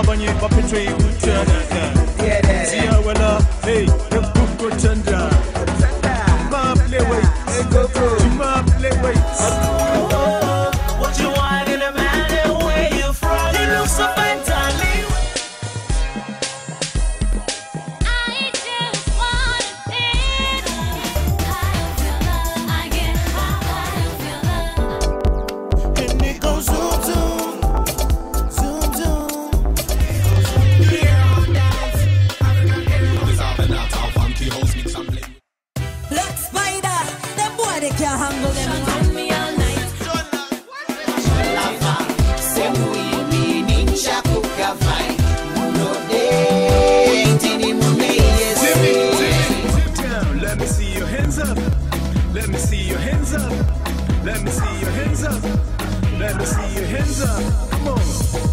abanye baphethe utshana siya wena hey they can't handle them. let me see your hands up. Let me see your hands up. Let me see your hands up. Let me see your hands up. Come on